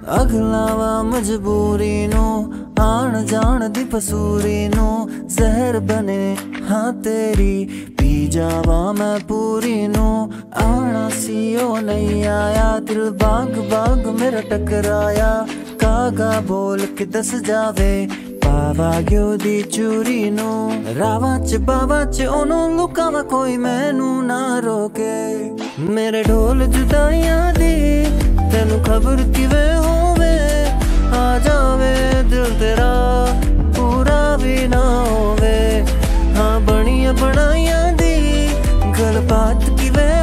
ਅਗਲਾਵਾ ਮਜਬੂਰੀ ਨੂੰ, ਆਣ ਜਾਣ ਦੀ ਪਸੂਰੀ ਨੂੰ, ਜ਼ਹਿਰ ਬਣੇ, ਹਾਂ ਤੇਰੀ ਪੀ ਜਾਵਾ ਮੈਂ ਪੂਰੀ ਨੂੰ। ਆਣਾ ਸੀ ਉਹ ਨਹੀਂ ਆਇਆ, ਦਿਲ ਬਾਗ ਬਾਗ ਮੇਰਾ ਟਕਰਾਇਆ। ਕਾਗਾ ਬੋਲ ਕੇ ਦੱਸ ਜਾਵੇ, ਪਾਵਾ ਗਿਓ ਦੀ ਚੂਰੀ ਨੂੰ। ਰਾਵਾਂ ਚ ਬਾਵਾ ਚ ਉਹਨੂੰ ਲੁਕਾਵਾ ਕੋਈ ਮੈਨੂੰ ਨਾ ਰੋਕੇ। ਮੇਰੇ ਢੋਲ ਜੁਦਾਈਆਂ ਦੀ ਤੈਨੂੰ ਖਬਰ ਕਿਵੇਂ tequila